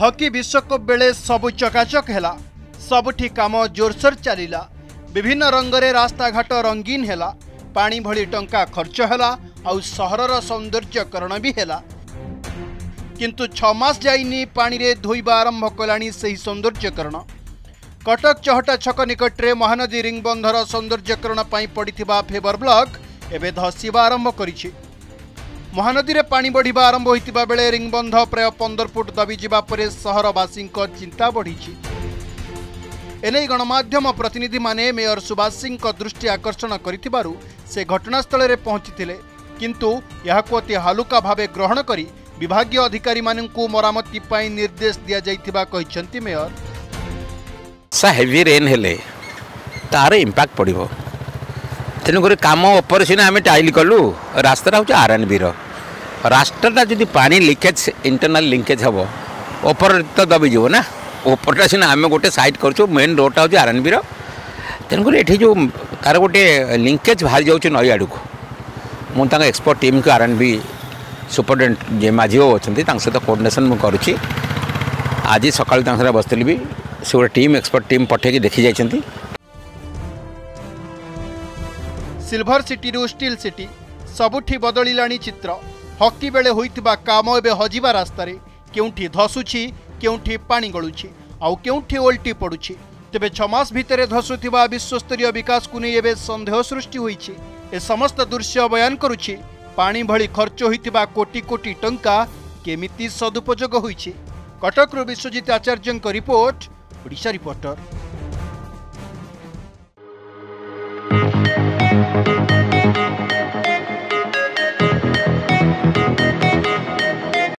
Hockey विश्वकप बेले सब चकाचक होला सबुठी काम जोरसोर चलिला विभिन्न रंग रङ्गले रास्थाघाट रङ्गीन होला पा टा खर्च सौंदर्यकरण होला सहरर सौन्दर्यकरणला कस जाइन पाइवा आरम्भ कला सौंदर्यकरण कटक चहटा छक निकटर महानदी रिङबन्धर सौन्दर्यकरण पडिति फेभर ब्लक ए धसिवा आरंभ गरि ମହାନଦୀରେ ପାଣି ବଢ଼ିବା ଆରମ୍ଭ ହୋଇଥିବା ବେଳେ ରିଙ୍ଗବନ୍ଧ ପ୍ରାୟ ପନ୍ଦର ଫୁଟ ଦବିଯିବା ପରେ ସହରବାସୀଙ୍କ ଚିନ୍ତା ବଢ଼ିଛି ଏନେଇ ଗଣମାଧ୍ୟମ ପ୍ରତିନିଧିମାନେ ମେୟର ସୁବାସ ସିଂଙ୍କ ଦୃଷ୍ଟି ଆକର୍ଷଣ କରିଥିବାରୁ ସେ ଘଟଣାସ୍ଥଳରେ ପହଞ୍ଚିଥିଲେ କିନ୍ତୁ ଏହାକୁ ଅତି ହାଲୁକା ଭାବେ ଗ୍ରହଣ କରି ବିଭାଗୀୟ ଅଧିକାରୀମାନଙ୍କୁ ମରାମତି ପାଇଁ ନିର୍ଦ୍ଦେଶ ଦିଆଯାଇଥିବା କହିଛନ୍ତି ମେୟର ହେଭି ରେନ୍ ହେଲେ ତାହାର ଇମ୍ପାକ୍ଟ ପଡ଼ିବ তেমনি কাম উপরে সিনা আমি টাইল কলু রাস্তাটা হচ্ছে আর এন বি রাস্তাটা যদি পানি লিকেজ ইন্টরনাল লিঙ্কেজ হব ওপর তো দবি যাব না ওপরটা সিনা আমি গোটে সাইড করছু মেন রোডটা হচ্ছে আর এন বি বির তেমনি এটি যে তার গোটে লিঙ্কেজ বাহারি যাচ্ছে নই আড়ক মু ତାଙ୍କ ଏକ୍ସପର୍ଟ ଟିମ୍କୁ ଆର୍ ଆଣ୍ଡ ବି ସୁପରିଟେଣ୍ଡେଣ୍ଟ ଯେ ମାଝିଓ ଅଛନ୍ତି ତାଙ୍କ ସହିତ କୋର୍ଡ଼ିନେସନ୍ ମୁଁ କରୁଛି ଆଜି ସକାଳୁ ତାଙ୍କ ସହିତ বসলি বি সে গোটে টিম ଏକ୍ସପର୍ଟ টিম পঠাই দেখি যাই ସିଲ୍ଭର ସିଟିରୁ ଷ୍ଟିଲ୍ ସିଟି ସବୁଠି ବଦଳିଲାଣି ଚିତ୍ର ହକି ବେଳେ ହୋଇଥିବା କାମ ଏବେ ହଜିବା ରାସ୍ତାରେ କେଉଁଠି ଧସୁଛି କେଉଁଠି ପାଣି ଗଳୁଛି ଆଉ କେଉଁଠି ଓଲଟି ପଡ଼ୁଛି ତେବେ ଛମାସ ଭିତରେ ଧସୁଥିବା ବିଶ୍ୱସ୍ତରୀୟ ବିକାଶକୁ ନେଇ ଏବେ ସନ୍ଦେହ ସୃଷ୍ଟି ହୋଇଛି ଏ ସମସ୍ତ ଦୃଶ୍ୟ ବୟାନ କରୁଛି ପାଣି ଭଳି ଖର୍ଚ୍ଚ ହୋଇଥିବା କୋଟି କୋଟି ଟଙ୍କା କେମିତି ସଦୁପଯୋଗ ହୋଇଛି କଟକରୁ ବିଶ୍ୱଜିତ ଆଚାର୍ଯ୍ୟଙ୍କ report Odisha reporter Thank you.